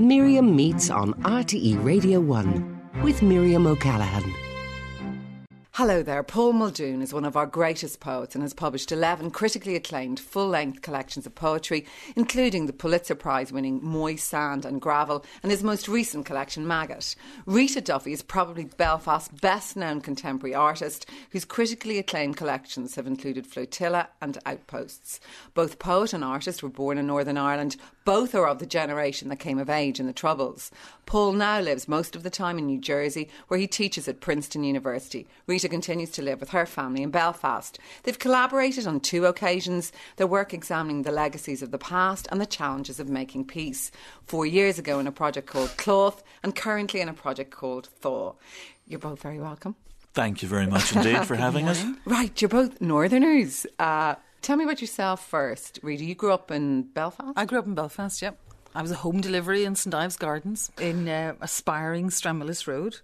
Miriam meets on RTE Radio 1 with Miriam O'Callaghan. Hello there. Paul Muldoon is one of our greatest poets and has published 11 critically acclaimed full length collections of poetry, including the Pulitzer Prize winning Moy Sand and Gravel and his most recent collection, Maggot. Rita Duffy is probably Belfast's best known contemporary artist, whose critically acclaimed collections have included Flotilla and Outposts. Both poet and artist were born in Northern Ireland. Both are of the generation that came of age in the Troubles. Paul now lives most of the time in New Jersey, where he teaches at Princeton University. Rita continues to live with her family in Belfast. They've collaborated on two occasions, their work examining the legacies of the past and the challenges of making peace. Four years ago in a project called Cloth, and currently in a project called Thaw. You're both very welcome. Thank you very much indeed for having us. Right, you're both Northerners. Uh, tell me about yourself first, Rita. You grew up in Belfast? I grew up in Belfast, yep. I was a home delivery in St Ives Gardens in uh, aspiring Stranmillis Road.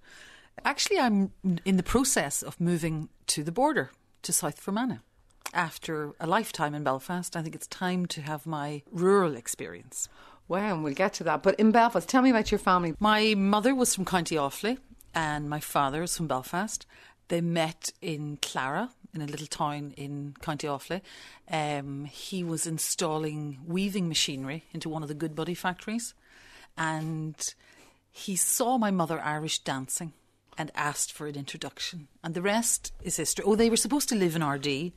Actually, I'm in the process of moving to the border, to South Fermanagh. After a lifetime in Belfast, I think it's time to have my rural experience. Wow, and we'll get to that. But in Belfast, tell me about your family. My mother was from County Offaly and my father was from Belfast. They met in Clara, in a little town in County Offaly. Um, he was installing weaving machinery into one of the Goodbody factories, and he saw my mother Irish dancing and asked for an introduction. And the rest is history. Oh, they were supposed to live in RD,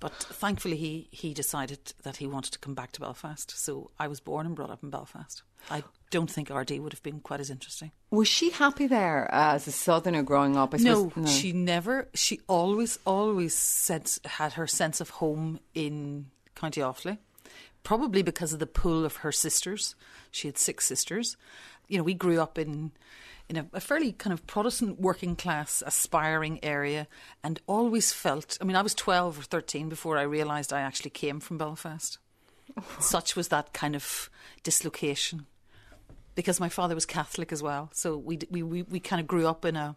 but thankfully he, he decided that he wanted to come back to Belfast. So I was born and brought up in Belfast. I don't think RD would have been quite as interesting. Was she happy there as a southerner growing up? I No, suppose, she never. She always, always said had her sense of home in County Offaly. Probably because of the pull of her sisters. She had six sisters. You know, we grew up in in a, a fairly kind of Protestant working class, aspiring area, and always felt. I mean, I was twelve or thirteen before I realised I actually came from Belfast. Oh. Such was that kind of dislocation because my father was Catholic as well. So we we we, we kind of grew up in a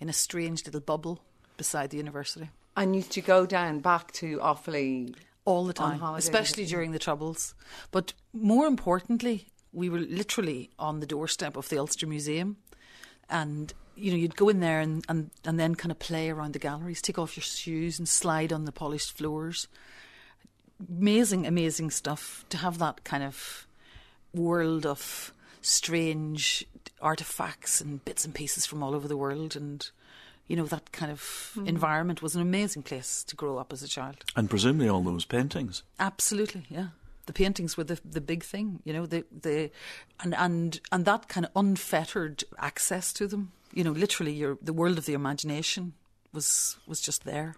in a strange little bubble beside the university And used to go down back to Offaly all the time, holiday, especially during the troubles. But more importantly, we were literally on the doorstep of the Ulster Museum, and you know you'd go in there and and, and then kind of play around the galleries, take off your shoes and slide on the polished floors. Amazing, amazing stuff to have that kind of world of strange artifacts and bits and pieces from all over the world and you know that kind of Hmm. environment was an amazing place to grow up as a child And presumably all those paintings. absolutely yeah the paintings were the the big thing you know the the and and and that kind of unfettered access to them you know literally your the world of the imagination was was just there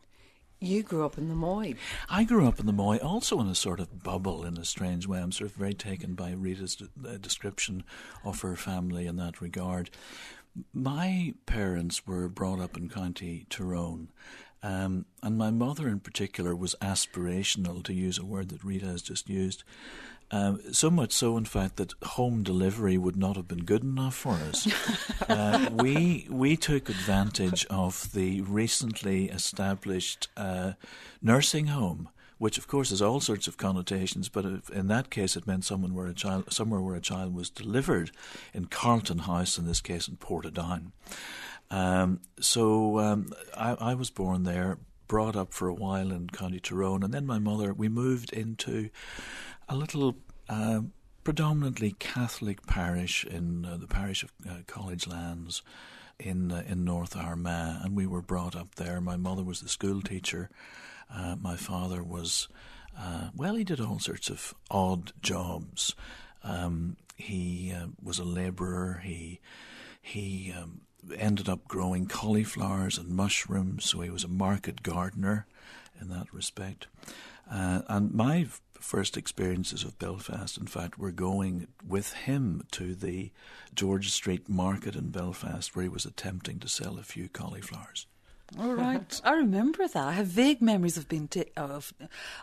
You grew up in the Moy. I grew up in the Moy, also in a sort of bubble in a strange way. I'm sort of very taken by Rita's de- uh, description of her family in that regard. My parents were brought up in County Tyrone, um, and my mother in particular was aspirational, to use a word that Rita has just used. Um, so much so, in fact, that home delivery would not have been good enough for us. uh, we we took advantage of the recently established uh, nursing home, which of course has all sorts of connotations. But if, in that case, it meant someone where a child, somewhere where a child was delivered in Carlton House, in this case in Portadown. Um, so um, I, I was born there, brought up for a while in County Tyrone, and then my mother. We moved into a little. Uh, predominantly Catholic parish in uh, the parish of uh, College Lands in uh, in North Armagh, and we were brought up there. My mother was the school teacher. Uh, my father was, uh, well, he did all sorts of odd jobs. Um, he was a labourer. He he um, ended up growing cauliflowers and mushrooms, so he was a market gardener in that respect. Uh, and my first experiences of Belfast, in fact, were going with him to the George Street market in Belfast, where he was attempting to sell a few cauliflowers. All right, I remember that. I have vague memories of being of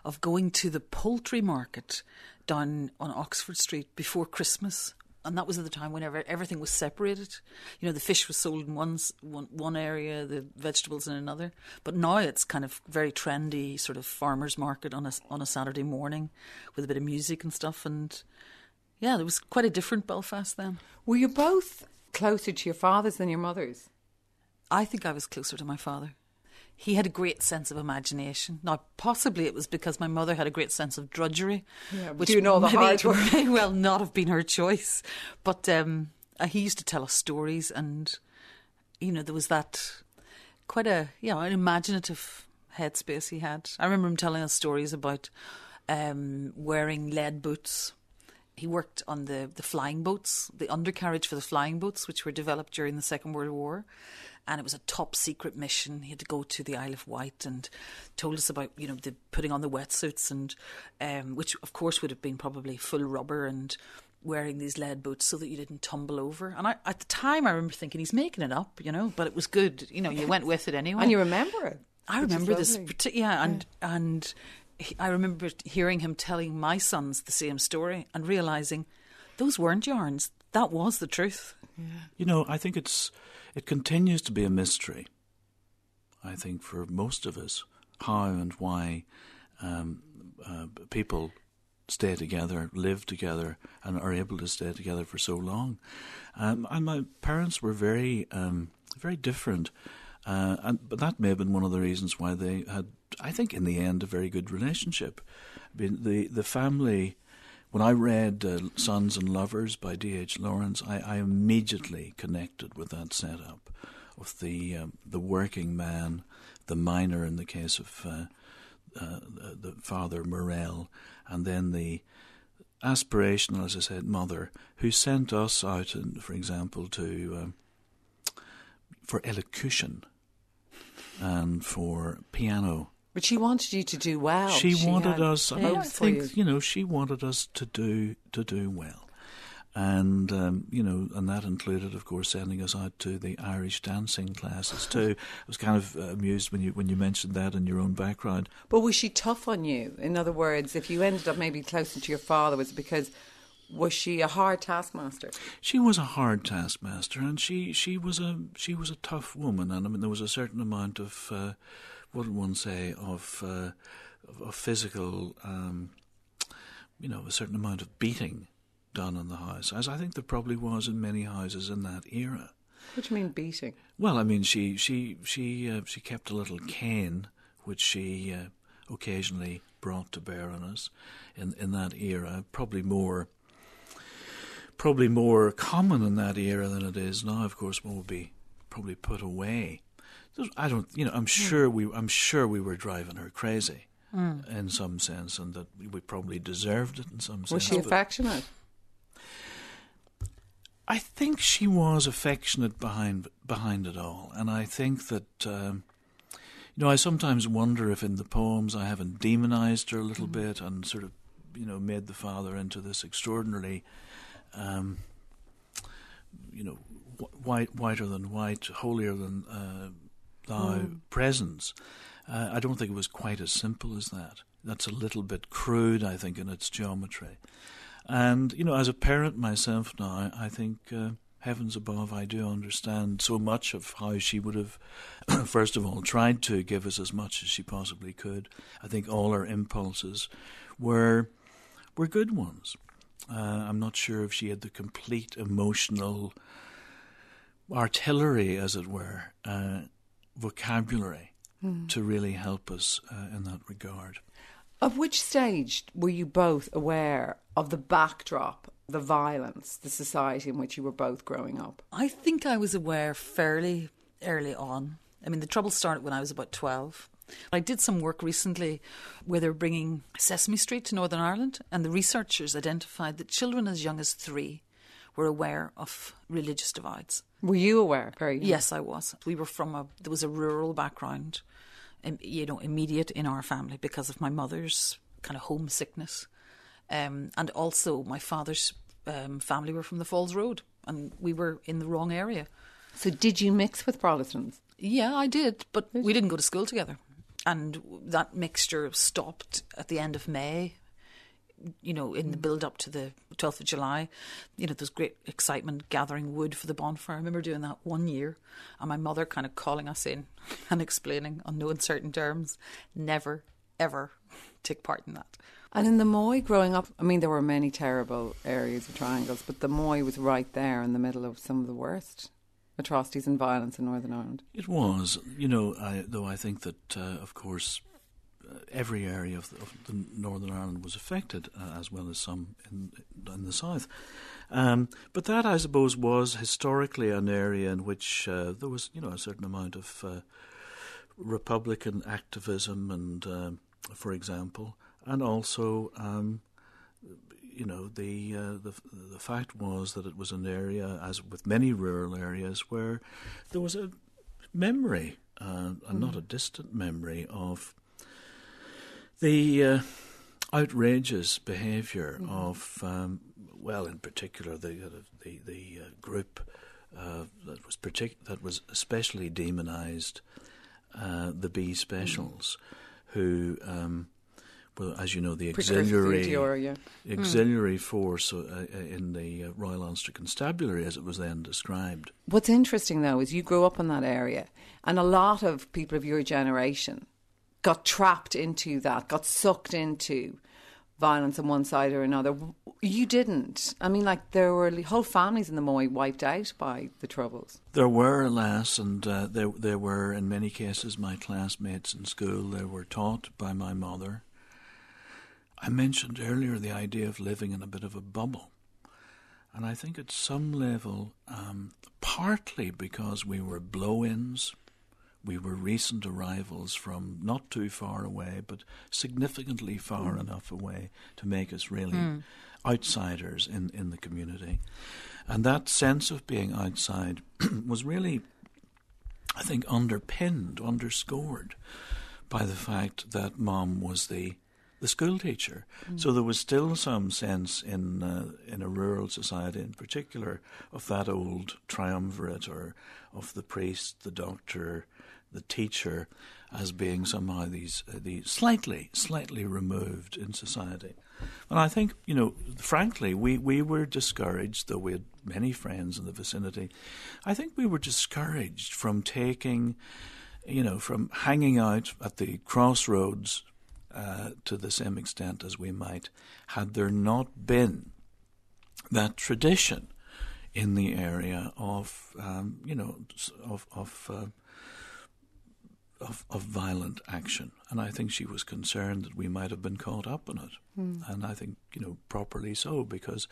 of going to the poultry market down on Oxford Street before Christmas, and that was at the time whenever everything was separated. You know, the fish was sold in one one, one area, the vegetables in another. But now it's kind of very trendy, sort of farmers market on a on a Saturday morning with a bit of music and stuff. And yeah, there was quite a different Belfast then. Were you both closer to your fathers than your mothers? I think I was closer to my father. He had a great sense of imagination. Now, possibly it was because my mother had a great sense of drudgery, Yeah, which doing all the maybe hard work. may well not have been her choice. But um, uh, he used to tell us stories, and you know there was that quite a you know an imaginative headspace he had. I remember him telling us stories about um, wearing lead boots. He worked on the, the flying boats, the undercarriage for the flying boats, which were developed during the Second World War. And it was a top secret mission. He had to go to the Isle of Wight and told us about, you know, the putting on the wetsuits and um, which of course would have been probably full rubber and wearing these lead boots so that you didn't tumble over. And I, at the time, I remember thinking he's making it up, you know, but it was good. You know, you went with it anyway. And you remember it? I remember this, yeah, and and I remember hearing him telling my sons the same story and realizing those weren't yarns. That was the truth. You know, I think it's it continues to be a mystery. I think for most of us, how and why um, uh, people stay together, live together, and are able to stay together for so long. Um, and my parents were very, um, very different. Uh, and but that may have been one of the reasons why they had, I think, in the end, a very good relationship. I mean, the the family. When I read uh, Sons and Lovers by D.H. Lawrence, I, I immediately connected with that setup of the um, the working man, the miner in the case of uh, uh, the the father Morel, and then the aspirational, as I said, mother who sent us out, and for example, to um, for elocution and for piano But she wanted you to do well. she, wanted had us. I for think you. you know she wanted us to do to do well, and um, you know, and that included, of course, sending us out to the Irish dancing classes too. I was kind of uh, amused when you when you mentioned that in your own background. But was she tough on you? In other words, if you ended up maybe closer to your father, was it because was she a hard taskmaster? She was a hard taskmaster, and she, she was a she was a tough woman, and I mean there was a certain amount of uh, what would one say of uh, of, physical, um, you know, a certain amount of beating done in the house, as I think there probably was in many houses in that era. What do you mean beating? Well, I mean, she she she uh, she kept a little cane, which she uh, occasionally brought to bear on us in in that era. Probably more, probably more common in that era than it is now. Of course, one would be probably put away. I don't, you know, I'm sure we, I'm sure we were driving her crazy in some sense, and that we probably deserved it in some sense. Was she affectionate? I think she was affectionate behind behind it all, and I think that um, you know I sometimes wonder if in the poems I haven't demonized her a little bit and sort of you know made the father into this extraordinarily um, you know wh- white whiter than white, holier than uh, thou presence. Uh, I don't think it was quite as simple as that. That's a little bit crude, I think, in its geometry. And, you know, as a parent myself now, I think, uh, heavens above, I do understand so much of how she would have, first of all, tried to give us as much as she possibly could. I think all her impulses were, were good ones. Uh, I'm not sure if she had the complete emotional artillery, as it were, uh, vocabulary to really help us uh, in that regard. Of which stage were you both aware of the backdrop, the violence, the society in which you were both growing up? I think I was aware fairly early on. I mean, the trouble started when I was about 12. I did some work recently where they're bringing Sesame Street to Northern Ireland, and the researchers identified that children as young as three were aware of religious divides. Were you aware? Very? Yes, I was. We were from a there was a rural background, you know, immediate in our family because of my mother's kind of homesickness, um, and also my father's um, family were from the Falls Road, and we were in the wrong area. So did you mix with Protestants? Yeah, I did, but we didn't go to school together, and that mixture stopped at the end of May. You know, in the build up to the 12th of July, you know, there's great excitement gathering wood for the bonfire. I remember doing that one year, and my mother kind of calling us in and explaining on no uncertain terms, never, ever take part in that. And in the Moy, growing up, I mean, there were many terrible areas of triangles, but the Moy was right there in the middle of some of the worst atrocities and violence in Northern Ireland. It was, you know, I, though I think that, uh, of course, every area of, the, of the Northern Ireland was affected, uh, as well as some in, in the south. Um, but that, I suppose, was historically an area in which uh, there was, you know, a certain amount of uh, Republican activism, and um, for example, and also um, you know the uh, the the fact was that it was an area, as with many rural areas, where there was a memory, uh, and not a distant memory, of the uh, outrageous behaviour mm. of, um, well, in particular the the the uh, group uh, that was partic- that was especially demonised, uh, the B specials, mm. who. Um, well, as you know, the auxiliary yeah. auxiliary mm. force uh, uh, in the uh, Royal Ulster Constabulary, as it was then described. What's interesting, though, is you grew up in that area, and a lot of people of your generation got trapped into that, got sucked into violence on one side or another. You didn't. I mean, like there were whole families in the Moy wiped out by the troubles. There were, alas, and uh, there there were in many cases my classmates in school. They were taught by my mother I mentioned earlier the idea of living in a bit of a bubble. And I think at some level, um, partly because we were blow ins, we were recent arrivals from not too far away, but significantly far mm. enough away to make us really mm. outsiders in, in the community. And that sense of being outside was really, I think, underpinned, underscored by the fact that mom was the the school teacher. Mm. So there was still some sense in uh, in a rural society, in particular, of that old triumvirate, or of the priest, the doctor, the teacher, as being somehow these uh, these slightly slightly removed in society. And I think you know, frankly, we we were discouraged, though we had many friends in the vicinity. I think we were discouraged from taking. You know, from hanging out at the crossroads uh, to the same extent as we might, had there not been that tradition in the area of, um, you know, of of, uh, of, of violent action, and I think she was concerned that we might have been caught up in it, mm. and I think you know properly so because.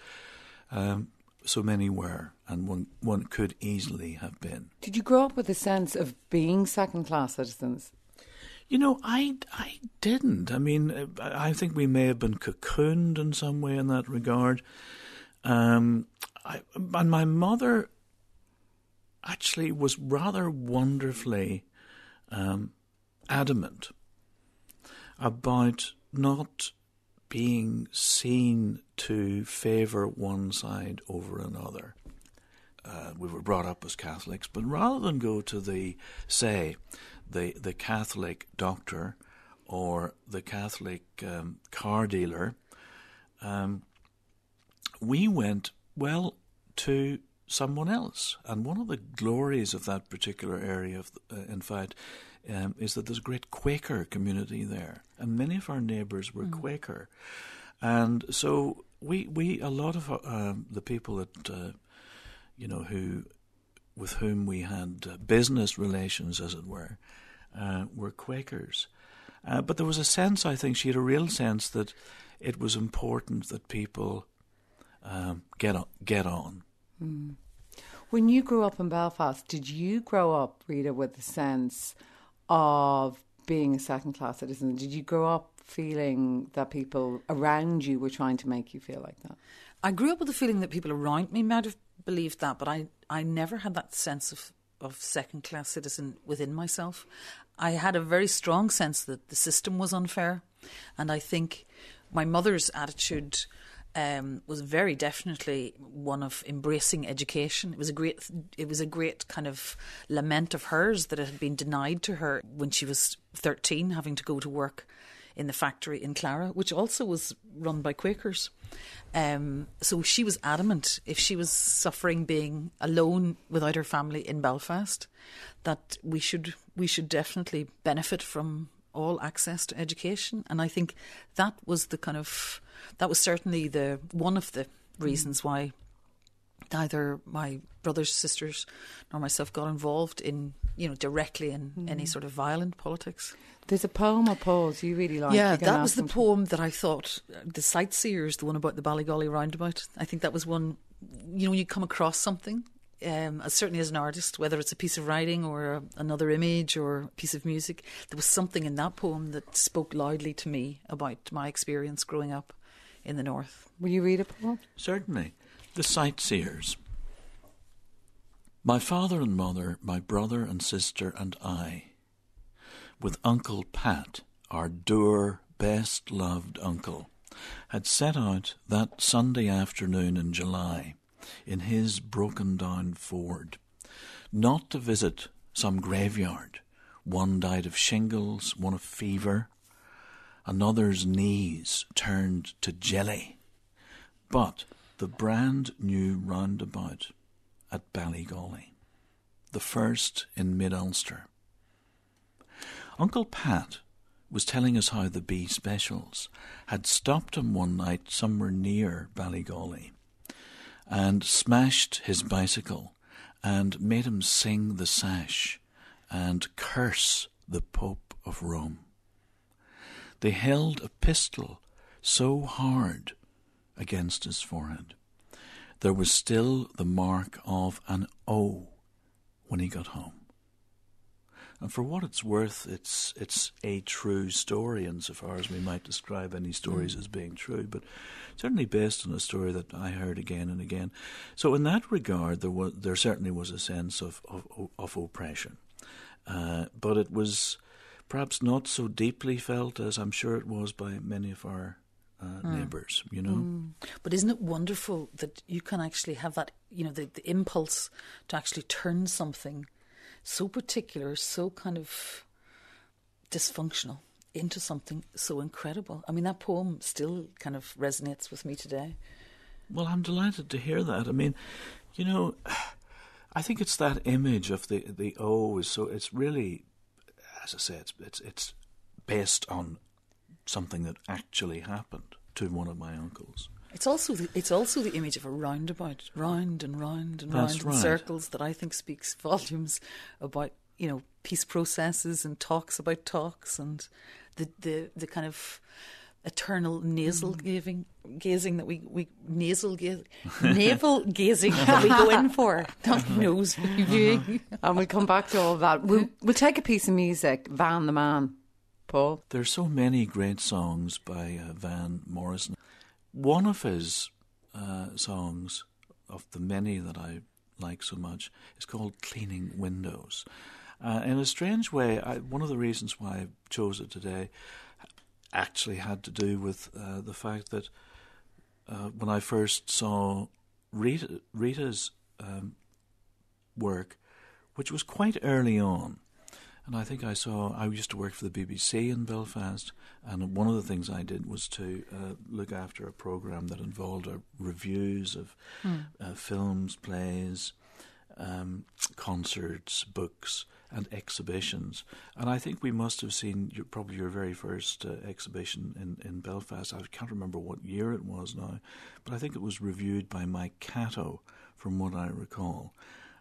Um, so many were, and one one could easily have been. Did you grow up with a sense of being second class citizens? You know, I, I didn't. I mean, I think we may have been cocooned in some way in that regard. Um, I, and my mother actually was rather wonderfully um, adamant about not being seen to favour one side over another. Uh, we were brought up as Catholics, but rather than go to the, say, the, the Catholic doctor or the Catholic um, car dealer, um, we went, well, to someone else. And one of the glories of that particular area, of the, uh, in fact, um, is that there's a great Quaker community there. And many of our neighbours were mm. Quaker. And so we, we a lot of uh, the people that, uh, you know, who with whom we had uh, business relations, as it were, uh, were Quakers. Uh, but there was a sense, I think, she had a real sense that it was important that people um, get on. Get on. Mm. When you grew up in Belfast, did you grow up, Rita, with a sense of being a second class citizen? Did you grow up feeling that people around you were trying to make you feel like that? I grew up with the feeling that people around me might have believed that, but I, I never had that sense of, of second class citizen within myself. I had a very strong sense that the system was unfair, and I think my mother's attitude um, was very definitely one of embracing education. It was a great, it was a great kind of lament of hers that it had been denied to her when she was thirteen, having to go to work in the factory in Clara, which also was run by Quakers. Um, so she was adamant if she was suffering being alone without her family in Belfast, that we should we should definitely benefit from all access to education. And I think that was the kind of that was certainly the one of the reasons why neither my brothers, sisters, nor myself got involved in you know directly in mm. any sort of violent politics. There's a poem of Paul's you really like. Yeah, that was the poem that I thought the sightseers, the one about the Ballygawley roundabout. I think that was one. You know, you come across something um, certainly as an artist, whether it's a piece of writing or a, another image or a piece of music, there was something in that poem that spoke loudly to me about my experience growing up in the north. Will you read it, Paul? Certainly. The Sightseers. My father and mother, my brother and sister, and I, with Uncle Pat, our dour, best loved uncle, had set out that Sunday afternoon in July in his broken down Ford, not to visit some graveyard. One died of shingles, one of fever, another's knees turned to jelly, but the brand new roundabout at Ballygawley, the first in mid Ulster. Uncle Pat was telling us how the B specials had stopped him one night somewhere near Ballygawley and smashed his bicycle and made him sing the sash and curse the Pope of Rome. They held a pistol so hard against his forehead. There was still the mark of an O when he got home. And for what it's worth, it's it's a true story insofar as we might describe any stories mm. as being true, but certainly based on a story that I heard again and again. So in that regard, there was there certainly was a sense of of, of oppression, uh, but it was perhaps not so deeply felt as I'm sure it was by many of our uh, mm. neighbours, you know. Mm. But isn't it wonderful that you can actually have that, you know, the, the impulse to actually turn something so particular, so kind of dysfunctional into something so incredible. I mean, that poem still kind of resonates with me today. Well, I'm delighted to hear that. I mean, you know, I think it's that image of the the O is so. It's really, as I say, it's it's it's based on something that actually happened to one of my uncles. It's also the, it's also the image of a roundabout, round and round and That's round right. in circles that I think speaks volumes about you know peace processes and talks about talks and the the, the kind of eternal nasal mm. gazing, gazing that we, we nasal gaze, navel gazing that we go in for. That nose viewing. and we'll come back to all of that. We'll, we'll take a piece of music, Van the Man. Paul? There's so many great songs by uh, Van Morrison. One of his uh, songs, of the many that I like so much, is called Cleaning Windows. Uh, in a strange way, I, one of the reasons why I chose it today actually had to do with uh, the fact that uh, when I first saw Rita, Rita's um, work, which was quite early on, and I think I saw, I used to work for the BBC in Belfast, and one of the things I did was to uh, look after a programme that involved uh, reviews of mm. uh, films, plays, um, concerts, books, and exhibitions. And I think we must have seen your, probably your very first uh, exhibition in, in Belfast. I can't remember what year it was now, but I think it was reviewed by Mike Catto, from what I recall.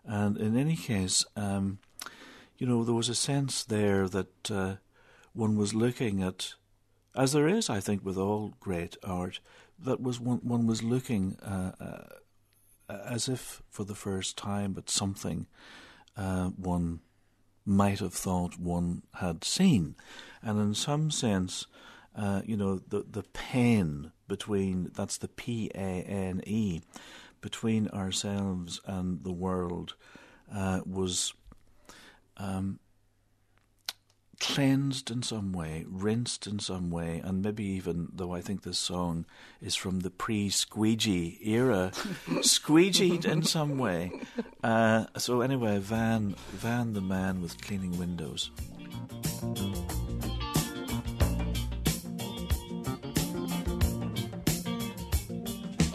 And in any case, um, you know, there was a sense there that uh, one was looking at, as there is, I think, with all great art, that was one, one was looking uh, uh, as if for the first time at something uh, one might have thought one had seen, and in some sense, uh, you know, the the pain between that's the P A N E between ourselves and the world uh, was um, cleansed in some way, rinsed in some way, and maybe even though I think this song is from the pre-squeegee era, squeegeed in some way. Uh, so anyway, Van, Van the man with cleaning windows.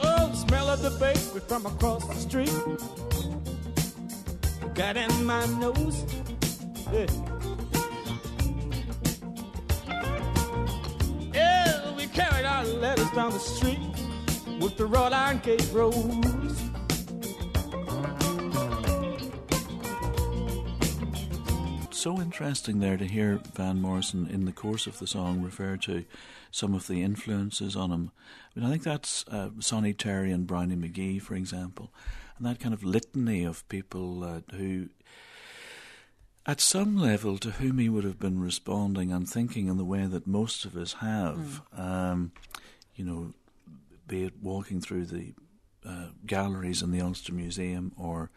Oh, smell of the bakery from across the street got in my nose. Carried our letters down the street with the wrought iron gate rose. so interesting there to hear Van Morrison in the course of the song refer to some of the influences on him. I mean, I think that's uh, Sonny Terry and Brownie McGhee, for example, and that kind of litany of people uh, who, at some level, to whom he would have been responding and thinking in the way that most of us have. Mm. Um, you know, be it walking through the uh, galleries in the Ulster Museum or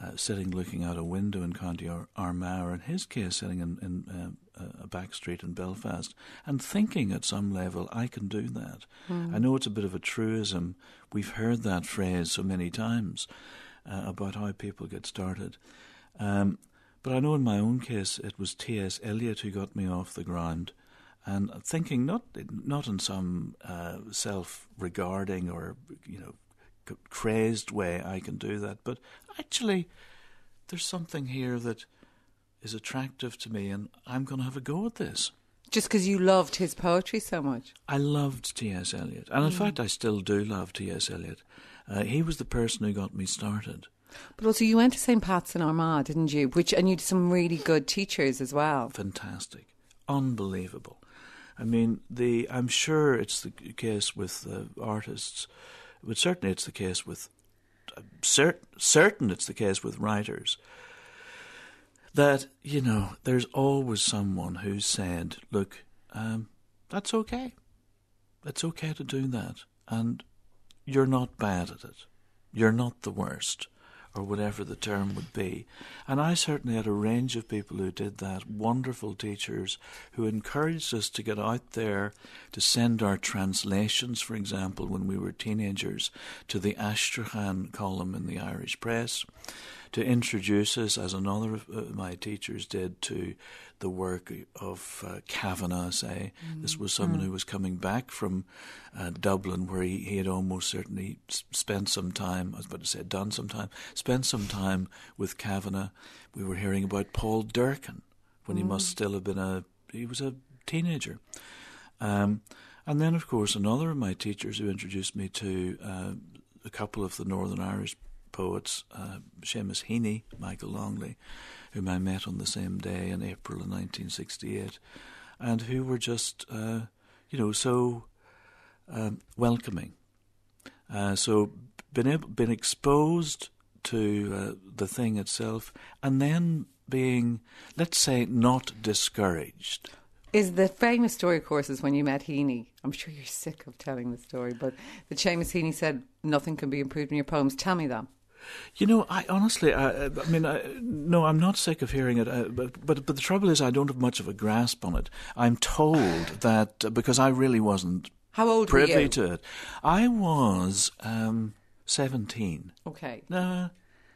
uh, sitting looking out a window in County Ar- Armagh, or in his case, sitting in, in uh, a back street in Belfast, and thinking at some level, I can do that. Mm. I know it's a bit of a truism. We've heard that phrase so many times uh, about how people get started. Um, but I know in my own case, it was T.S. Eliot who got me off the ground. And thinking not not in some uh, self-regarding or you know crazed way I can do that. But actually, there's something here that is attractive to me, and I'm going to have a go at this. Just because you loved his poetry so much? I loved T.S. Eliot. And in mm. fact, I still do love T.S. Eliot. Uh, he was the person who got me started. But also, you went to St. Pat's in Armagh, didn't you? Which And you had some really good teachers as well. Fantastic. Unbelievable. I mean, the I'm sure it's the case with uh, artists but certainly it's the case with cert, certain it's the case with writers that you know there's always someone who said, "Look, um, that's okay. It's okay to do that, and you're not bad at it. You're not the worst." Or whatever the term would be. And I certainly had a range of people who did that, wonderful teachers who encouraged us to get out there to send our translations, for example, when we were teenagers, to the Astrakhan column in the Irish press, to introduce us, as another of uh, my teachers did, to the work of uh, Kavanagh, say. Mm. This was someone mm. who was coming back from uh, Dublin, where he, he had almost certainly spent some time, I was about to say done some time, spent some time with Kavanagh. We were hearing about Paul Durcan when mm. he must still have been a, he was a teenager. Um, and then, of course, another of my teachers who introduced me to uh, a couple of the Northern Irish poets, uh, Seamus Heaney, Michael Longley, whom I met on the same day in April of 1968, and who were just, uh, you know, so um, welcoming. Uh, so been able, been exposed to uh, the thing itself, and then being, let's say, not discouraged. Is the famous story, of course, is when you met Heaney. I'm sure you're sick of telling the story, but that Seamus Heaney said nothing can be improved in your poems. Tell me that. You know, I honestly, I, I mean, I, no, I'm not sick of hearing it, uh, but, but but the trouble is, I don't have much of a grasp on it. I'm told that uh, because I really wasn't how old privy to it. I was um, seventeen. Okay. Uh,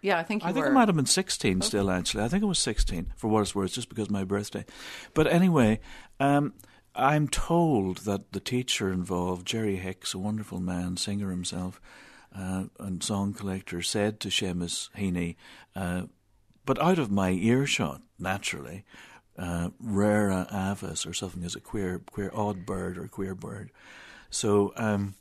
yeah, I think I think were. I might have been sixteen okay. still. Actually, I think it was sixteen for what it's worth, just because of my birthday. But anyway. Um, I'm told that the teacher involved, Jerry Hicks, a wonderful man, singer himself, uh, and song collector said to Seamus Heaney, uh, but out of my earshot, naturally, uh, rara avis or something as a queer, queer odd bird or queer bird. So, um,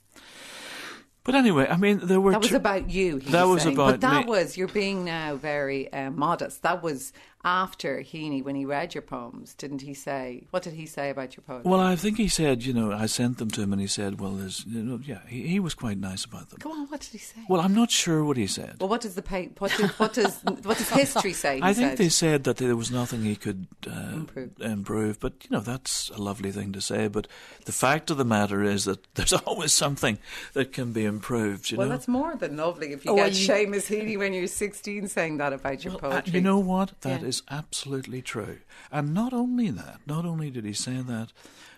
but anyway, I mean, there were. That was about you. that was saying. about. But that me. was you're being now very uh, modest. That was after Heaney, when he read your poems, didn't he say? What did he say about your poetry? Well, I think he said, you know, I sent them to him, and he said, well, there's, you know, yeah, he, he was quite nice about them. Come on, what did he say? Well, I'm not sure what he said. Well, what does the what, what does what does history say? I think said? they said that there was nothing he could uh, improve. improve, but you know, that's a lovely thing to say. But the fact of the matter is that there's always something that can be improved. You well, know, that's more than lovely if you oh, get you... Seamus Heaney when you're 16 saying that about your well, poetry. Uh, you know what? That yeah. Is absolutely true. And not only that, not only did he say that,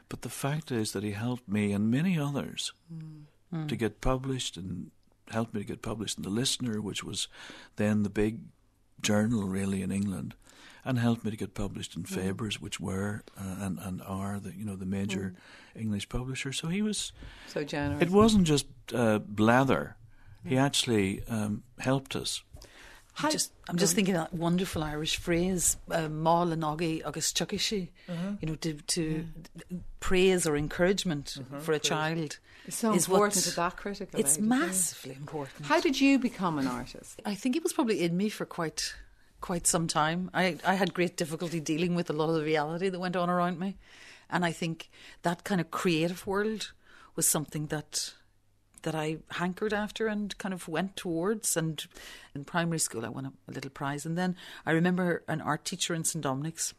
but the fact is that he helped me and many others mm. to get published and helped me to get published in The Listener, which was then the big journal really in England, and helped me to get published in mm. Faber's, which were uh, and, and are the you know the major mm. English publisher. So he was so generous. It wasn't just uh, blather. He actually um, helped us How- I'm just, I'm just thinking that wonderful Irish phrase, uh, "Má le nágaí agus tucaishi," Uh-huh. you know, to, to praise or encouragement for a child. It's so is important what- at that critical It's age, massively important. How did you become an artist? I think it was probably in me for quite quite some time. I, I had great difficulty dealing with a lot of the reality that went on around me. And I think that kind of creative world was something that that I hankered after and kind of went towards. And in primary school, I won a, a little prize. And then I remember an art teacher in St Dominic's,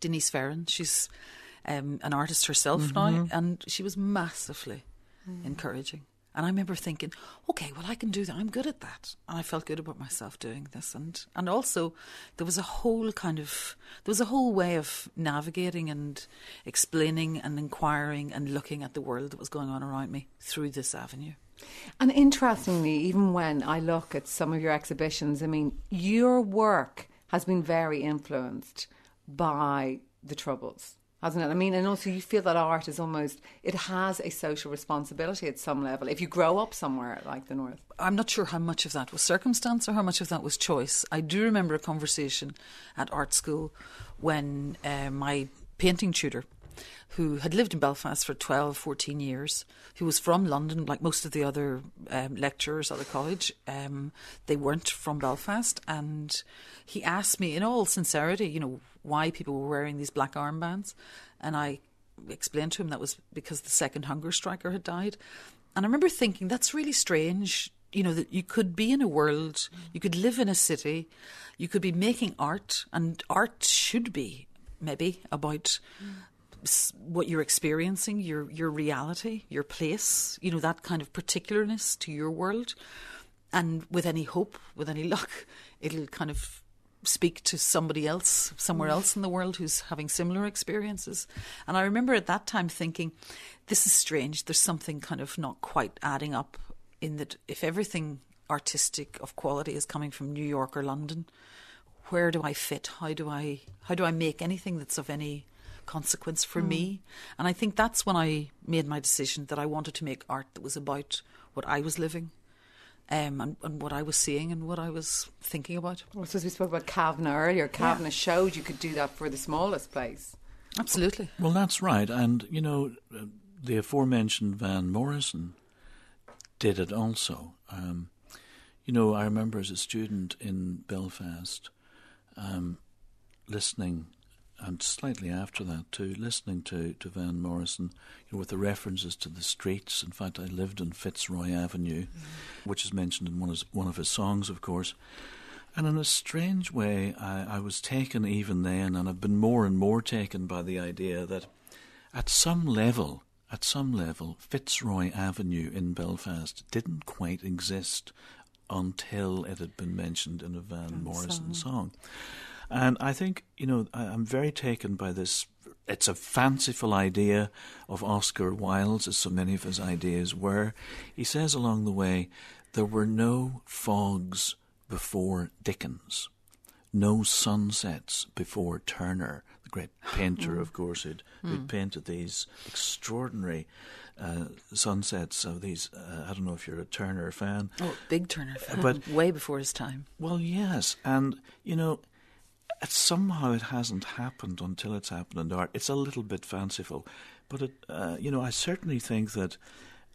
Denise Ferran. She's um, an artist herself now, and she was massively encouraging. And I remember thinking, okay, well, I can do that. I'm good at that. And I felt good about myself doing this. And, and also, there was a whole kind of, there was a whole way of navigating and explaining and inquiring and looking at the world that was going on around me through this avenue. And interestingly, even when I look at some of your exhibitions, I mean, your work has been very influenced by the Troubles, hasn't it? I mean, and also you feel that art is almost, it has a social responsibility at some level if you grow up somewhere like the North. I'm not sure how much of that was circumstance or how much of that was choice. I do remember a conversation at art school when uh, my painting tutor, who had lived in Belfast for 12, 14 years, who was from London, like most of the other um, lecturers at the college, um, they weren't from Belfast. And he asked me, in all sincerity, you know, why people were wearing these black armbands. And I explained to him that was because the second hunger striker had died. And I remember thinking, that's really strange. You know, that you could be in a world, you could live in a city, you could be making art, and art should be maybe about s- what you're experiencing, your your reality, your place, you know, that kind of particularness to your world. And with any hope, with any luck, it'll kind of speak to somebody else, somewhere else in the world who's having similar experiences. And I remember at that time thinking, this is strange. There's something kind of not quite adding up in that if everything artistic of quality is coming from New York or London, where do I fit? How do I how do I make anything that's of any consequence for me? Mm. And I think that's when I made my decision that I wanted to make art that was about what I was living. Um, and, and what I was seeing and what I was thinking about. Well, so as we spoke about Kavanagh earlier, Kavanagh showed you could do that for the smallest place. Absolutely. Well, that's right. And, you know, uh, the aforementioned Van Morrison did it also. Um, you know, I remember as a student in Belfast um, listening, and slightly after that too, listening to, to Van Morrison, you know, with the references to the streets. In fact, I lived on Fitzroy Avenue, mm-hmm. which is mentioned in one of his, one of his songs, of course. And in a strange way, I, I was taken even then, and I've been more and more taken by the idea that at some level, at some level, Fitzroy Avenue in Belfast didn't quite exist until it had been mentioned in a Van Morrison song. And I think, you know, I, I'm very taken by this. It's a fanciful idea of Oscar Wilde's, as so many of his ideas were. He says along the way, there were no fogs before Dickens, no sunsets before Turner, the great painter, of course, who'd, who'd painted these extraordinary uh, sunsets of these. Uh, I don't know if you're a Turner fan. Oh, big Turner fan. But- way before his time. Well, yes, and you know, somehow it hasn't happened until it's happened in art. It's a little bit fanciful, but it, uh, you know, I certainly think that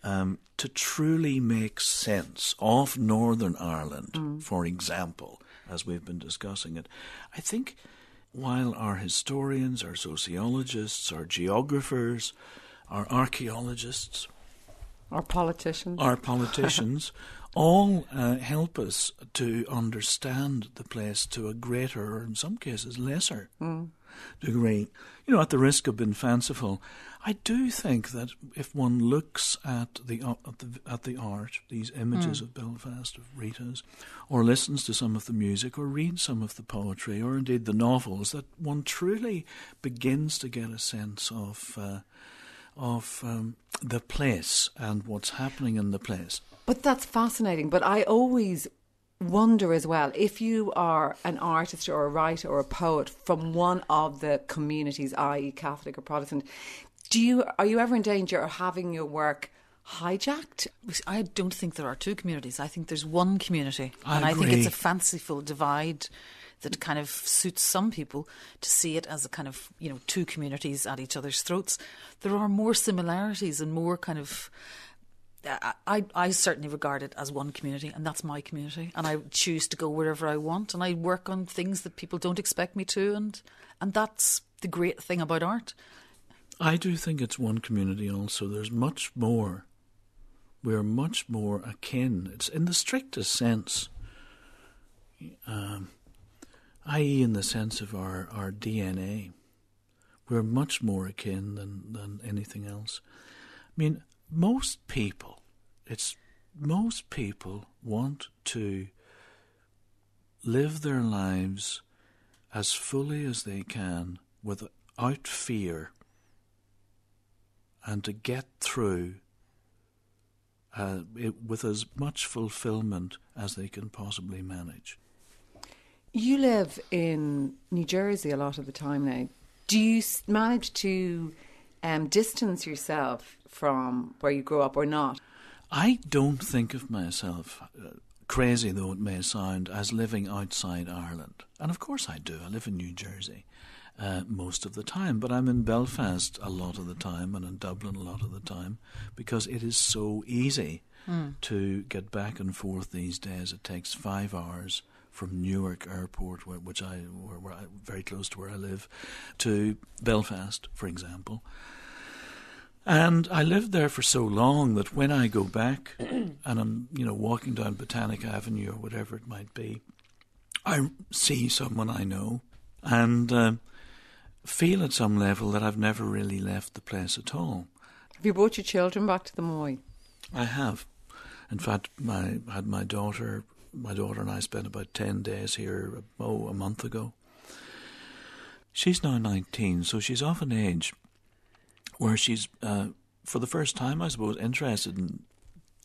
um, to truly make sense of Northern Ireland, for example, as we've been discussing it, I think while our historians, our sociologists, our geographers, our archaeologists, our politicians. our politicians all uh, help us to understand the place to a greater, or in some cases lesser, degree. You know, at the risk of being fanciful, I do think that if one looks at the uh, at the, at the art, these images of Belfast, of Rita's, or listens to some of the music, or reads some of the poetry, or indeed the novels, that one truly begins to get a sense of. Uh, of um, the place and what's happening in the place. But that's fascinating. But I always wonder as well if you are an artist or a writer or a poet from one of the communities, i.e., Catholic or Protestant, do you are you ever in danger of having your work hijacked? I don't think there are two communities. I think there's one community. I and I think it's a fanciful divide that kind of suits some people to see it as a kind of, you know, two communities at each other's throats. There are more similarities and more kind of. I, I, certainly regard it as one community, and that's my community. And I choose to go wherever I want, and I work on things that people don't expect me to, and and that's the great thing about art. I do think it's one community also. There's much more. We're much more akin. It's in the strictest sense. Um, i.e., in the sense of our, our DNA. We're much more akin than, than anything else. I mean, most people, it's most people want to live their lives as fully as they can without fear and to get through uh, it, with as much fulfillment as they can possibly manage. You live in New Jersey a lot of the time now. Do you manage to um, distance yourself from where you grew up or not? I don't think of myself, uh, crazy though it may sound, as living outside Ireland. And of course I do. I live in New Jersey uh, most of the time, but I'm in Belfast a lot of the time and in Dublin a lot of the time because it is so easy to get back and forth these days. It takes five hours from Newark Airport, where, which I, where, where I, very close to where I live, to Belfast, for example. And I lived there for so long that when I go back and I'm, you know, walking down Botanic Avenue or whatever it might be, I see someone I know and um feel at some level that I've never really left the place at all. Have you brought your children back to the Moy? I have. In fact, my had my daughter. My daughter and I spent about ten days here. Oh, a month ago. She's now nineteen, so she's of an age where she's, uh, for the first time, I suppose, interested in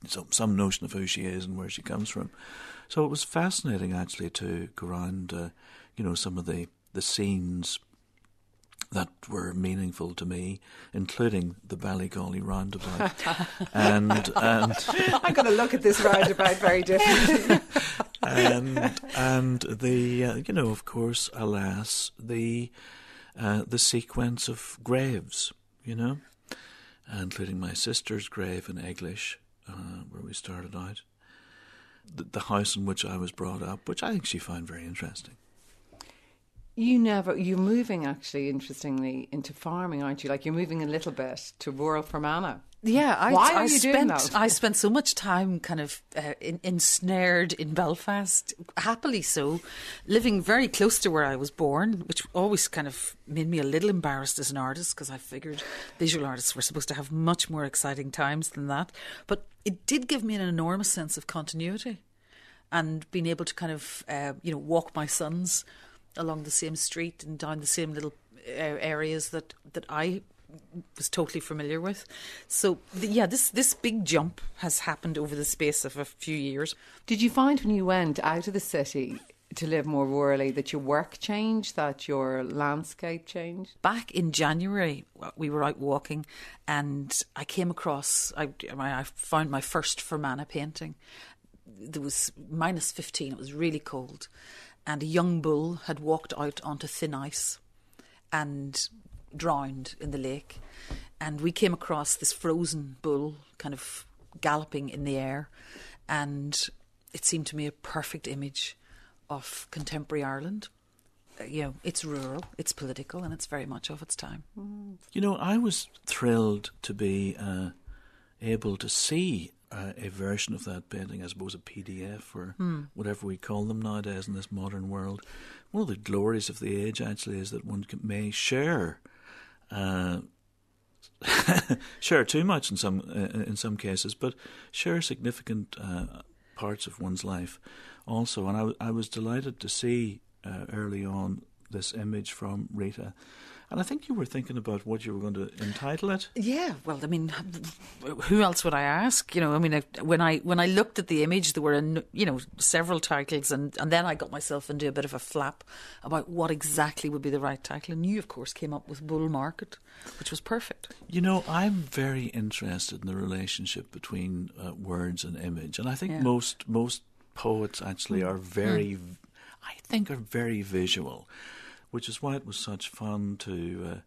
some some notion of who she is and where she comes from. So it was fascinating actually to go around, uh, you know, some of the the scenes that were meaningful to me, including the Ballygawley roundabout, and and I'm going to look at this roundabout very differently. and and the uh, you know of course alas the uh, the sequence of graves you know including my sister's grave in Eglish uh, where we started out. The, the house in which I was brought up which I think she found very interesting you never, you're moving actually, interestingly, into farming, aren't you? Like you're moving a little bit to rural Fermanagh. Yeah, I, Why are I you doing spent that? I spent so much time kind of uh, in, ensnared in Belfast, happily so, living very close to where I was born, which always kind of made me a little embarrassed as an artist because I figured visual artists were supposed to have much more exciting times than that. But it did give me an enormous sense of continuity and being able to kind of uh, you know walk my sons along the same street and down the same little uh, areas that that I was totally familiar with. So the, yeah, this this big jump has happened over the space of a few years. Did you find when you went out of the city to live more rurally that your work changed, that your landscape changed? Back in January, we were out walking, and I came across. I I found my first Fermanagh painting. There was minus fifteen. It was really cold, and a young bull had walked out onto thin ice, and drowned in the lake. And we came across this frozen bull kind of galloping in the air. And it seemed to me a perfect image of contemporary Ireland. Uh, you know, it's rural, it's political, and it's very much of its time. You know, I was thrilled to be uh, able to see uh, a version of that painting, I suppose a PDF or whatever we call them nowadays in this modern world. One of the glories of the age, actually, is that one can, may share. Uh, share too much in some uh, in some cases, but share significant uh, parts of one's life also. And I, w- I was delighted to see uh, early on this image from Rita. And I think you were thinking about what you were going to entitle it. Yeah, well, I mean, who else would I ask? You know, I mean, when I when I looked at the image, there were you know several titles, and and then I got myself into a bit of a flap about what exactly would be the right title. And you, of course, came up with Bull Market, which was perfect. You know, I'm very interested in the relationship between uh, words and image, and I think Yeah. most most poets actually are very, I think, are very visual, which is why it was such fun to uh,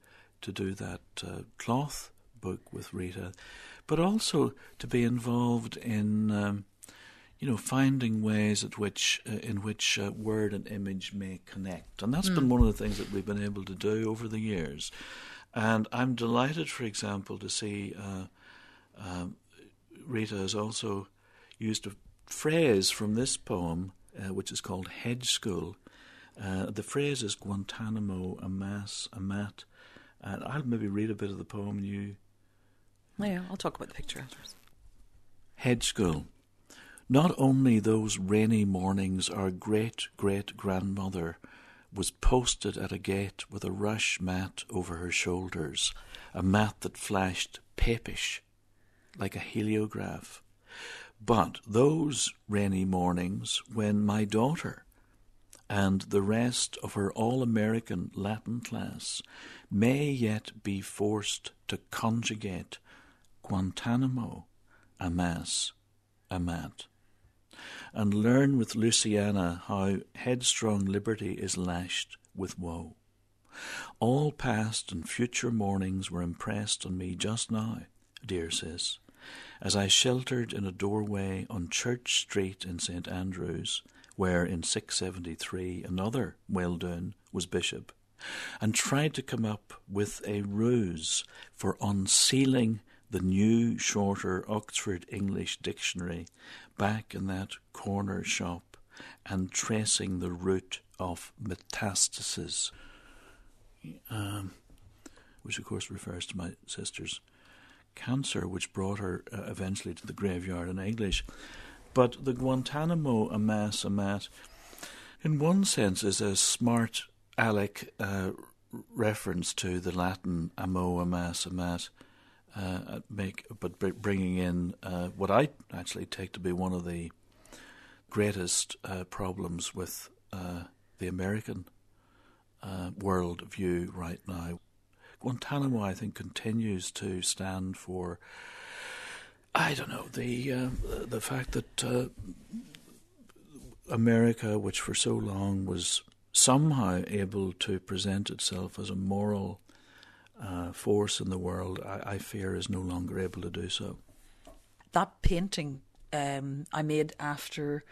to do that uh, cloth book with Rita, but also to be involved in. Um, you know, finding ways at which uh, in which uh, word and image may connect, and that's been one of the things that we've been able to do over the years. And I'm delighted, for example, to see uh, um, Rita has also used a phrase from this poem, uh, which is called Hedge School. Uh, the phrase is Guantanamo, a mass, a mat. And I'll maybe read a bit of the poem you Yeah, I'll talk about the picture afterwards. Hedge School. Not only those rainy mornings our great great grandmother was posted at a gate with a rush mat over her shoulders, a mat that flashed papish like a heliograph. But those rainy mornings when my daughter and the rest of her all American Latin class may yet be forced to conjugate Guantanamo, a mass, a mat, and learn with Luciana how headstrong liberty is lashed with woe. All past and future mornings were impressed on me just now, dear sis, as I sheltered in a doorway on Church Street in St Andrews, where in 673 another Muldoon was bishop, and tried to come up with a ruse for unsealing the new, shorter Oxford English Dictionary back in that corner shop and tracing the root of metastasis, um, which of course refers to my sister's cancer, which brought her uh, eventually to the graveyard in Eglish. But the Guantanamo Amas Amat, in one sense, is a smart Alec uh, reference to the Latin amo amas amat, uh, make, but bringing in uh, what I actually take to be one of the greatest uh, problems with uh, the American world view right now. Guantanamo, I think, continues to stand for. I don't know the uh, the fact that uh, America, which for so long was somehow able to present itself as a moral uh, force in the world, I, I fear is no longer able to do so. That painting um, I made after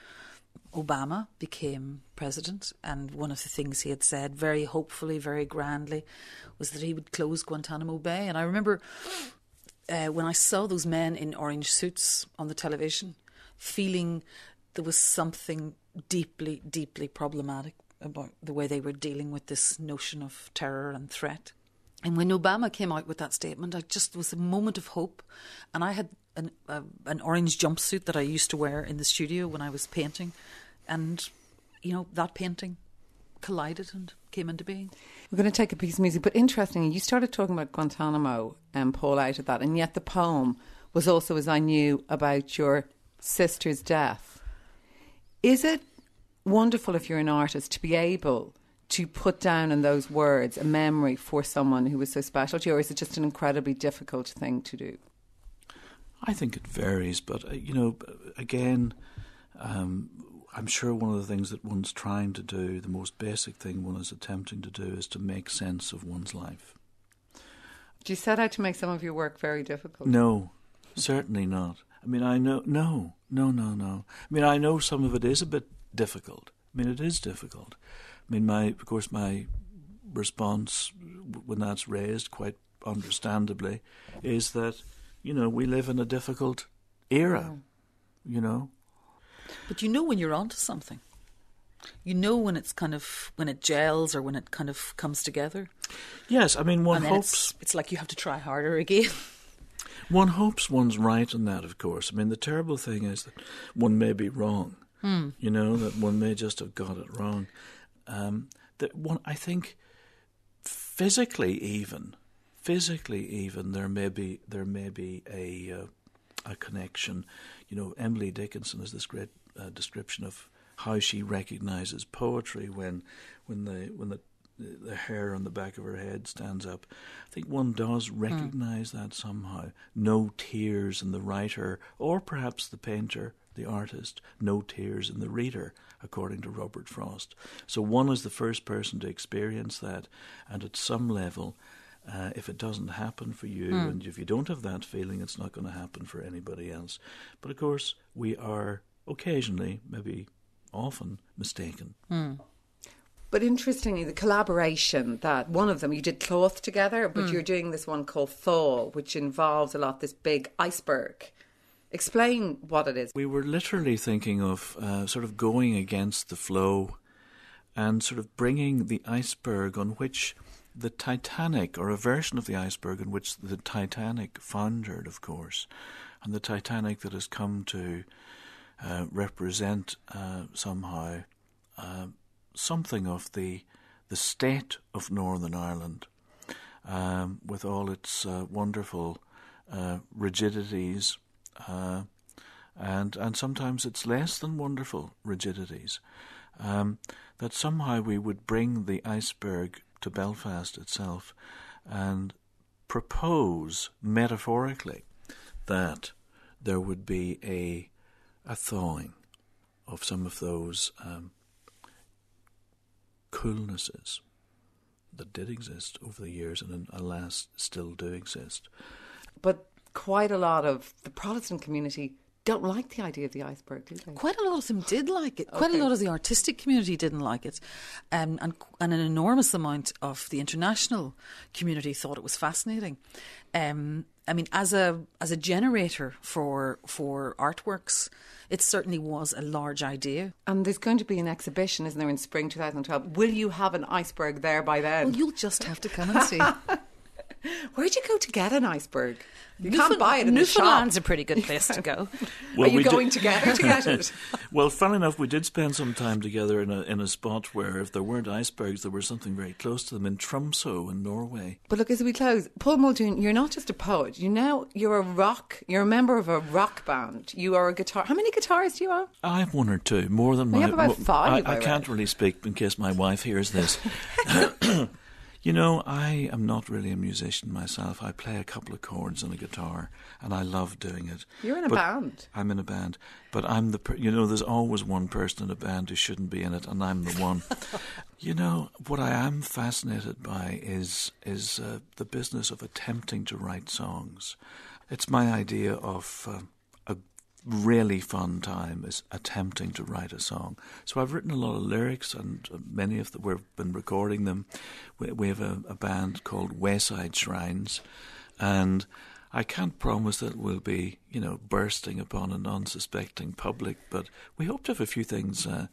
Obama became president, and one of the things he had said very hopefully, very grandly, was that he would close Guantanamo Bay. And I remember uh, when I saw those men in orange suits on the television, feeling there was something deeply, deeply problematic about the way they were dealing with this notion of terror and threat. And when Obama came out with that statement, I just was a moment of hope. And I had an, an orange jumpsuit that I used to wear in the studio when I was painting. And, you know, that painting collided and came into being. We're going to take a piece of music, but interestingly, you started talking about Guantanamo and Paul out of that, and yet the poem was also, as I knew, about your sister's death. Is it wonderful if you're an artist to be able to put down in those words a memory for someone who was so special to you, or is it just an incredibly difficult thing to do? I think it varies, but uh, you know, again, um, I'm sure one of the things that one's trying to do, the most basic thing one is attempting to do, is to make sense of one's life. Do you set out to make some of your work very difficult? No, certainly not. I mean, I know, no, no, no, no. I mean, I know some of it is a bit difficult. I mean, it is difficult. I mean, my, of course, my response when that's raised, quite understandably, is that, you know, we live in a difficult era, you know. But you know when you're onto something. You know when it's kind of when it gels or when it kind of comes together. Yes, I mean, one hopes it's, it's like you have to try harder again. One hopes one's right in that, of course. I mean, the terrible thing is that one may be wrong. You know, that one may just have got it wrong. Um, that one, I think, physically even, physically even, there may be there may be a uh, a connection. You know, Emily Dickinson has this great uh, description of how she recognizes poetry when when the when the the hair on the back of her head stands up. I think one does hmm. recognize mm. that somehow. No tears in the writer, or perhaps the painter, the artist, no tears in the reader, according to Robert Frost. So one is the first person to experience that, and at some level, uh, if it doesn't happen for you, mm. and if you don't have that feeling, it's not going to happen for anybody else. But of course, we are occasionally, maybe often, mistaken. Mm. But interestingly, the collaboration that one of them you did cloth together, but mm. you're doing this one called Thaw, which involves a lot this big iceberg. Explain what it is. We were literally thinking of uh, sort of going against the flow and sort of bringing the iceberg on which the Titanic, or a version of the iceberg in which the Titanic foundered, of course, and the Titanic that has come to uh, represent uh, somehow uh, something of the the state of Northern Ireland, um, with all its uh, wonderful uh, rigidities, uh, and and sometimes it's less than wonderful rigidities. Um, that somehow we would bring the iceberg to Belfast itself, and propose metaphorically that there would be a a thawing of some of those um, coolnesses that did exist over the years and alas still do exist. But quite a lot of the Protestant community don't like the idea of the iceberg, do they? Quite a lot of them did like it. Quite okay. a lot of the artistic community didn't like it. Um, and, and an enormous amount of the international community thought it was fascinating. Um, I mean, as a as a generator for for artworks, it certainly was a large idea. And there's going to be an exhibition, isn't there, in spring 2012? Will you have an iceberg there by then? Well, you'll just have to come and see. Where'd you go to get an iceberg? You can't buy it in Newfoundland's a pretty good place to go. well, Are you going together to get it? well, fun enough, we did spend some time together in a in a spot where if there weren't icebergs, there was something very close to them in Tromsø in Norway. But look, as we close, Paul Muldoon, you're not just a poet. You now you're a rock. You're a member of a rock band. You are a guitar. How many guitars do you have? I have one or two, more than my. You have about five. I, I, I can't really speak in case my wife hears this. You know, I am not really a musician myself. I play a couple of chords on a guitar, and I love doing it. You're in a but band. I'm in a band, but I'm the per- you know. There's always one person in a band who shouldn't be in it, and I'm the one. you know what I am fascinated by is is uh, the business of attempting to write songs. It's my idea of. Uh, really fun time is attempting to write a song. So I've written a lot of lyrics, and many of them we've been recording them. We, we have a, a, band called Wayside Shrines, and I can't promise that we'll be, you know, bursting upon an unsuspecting public, but we hope to have a few things uh,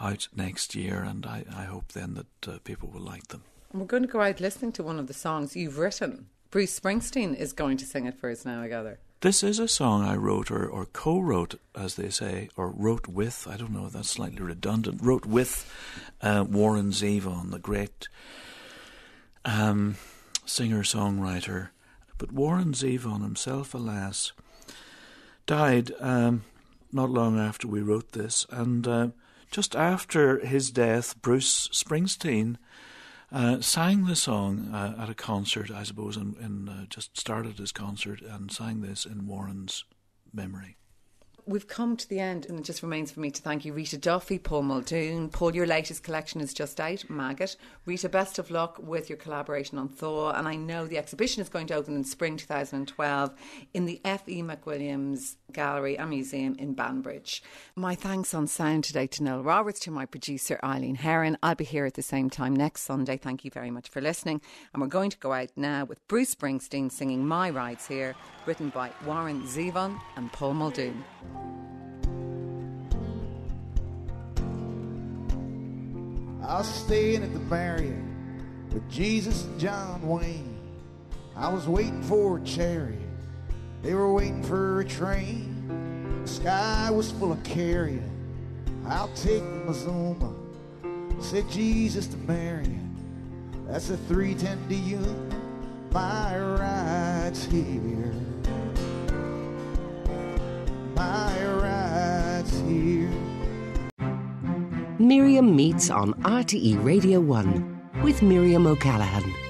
out next year, and I, I hope then that uh, people will like them. We're going to go out listening to one of the songs you've written. Bruce Springsteen is going to sing it for us now, I gather. This is a song I wrote, or, or co wrote, as they say, or wrote with, I don't know, that's slightly redundant, wrote with uh, Warren Zevon, the great um, singer songwriter. But Warren Zevon himself, alas, died um, not long after we wrote this, and uh, just after his death, Bruce Springsteen uh, sang the song uh, at a concert, I suppose, and, and uh, just started his concert and sang this in Warren's memory. We've come to the end, and it just remains for me to thank you, Rita Duffy, Paul Muldoon. Paul, your latest collection is just out, Maggot. Rita, best of luck with your collaboration on Thaw. and I know the exhibition is going to open in spring 2012 in the F.E. McWilliams Gallery and Museum in Banbridge. My thanks on sound today to Noel Roberts, to my producer Eileen Heron. I'll be here at the same time next Sunday. Thank you very much for listening. And we're going to go out now with Bruce Springsteen singing My Rides Here, written by Warren Zevon and Paul Muldoon. I was staying at the Marriott with Jesus and John Wayne. I was waiting for a chariot. They were waiting for a train. The sky was full of carrion. I'll take the Mazuma. Said Jesus to Mary, that's a 310 to you. My ride's here. My ride's here. Miriam meets on RTE Radio 1 with Miriam O'Callaghan.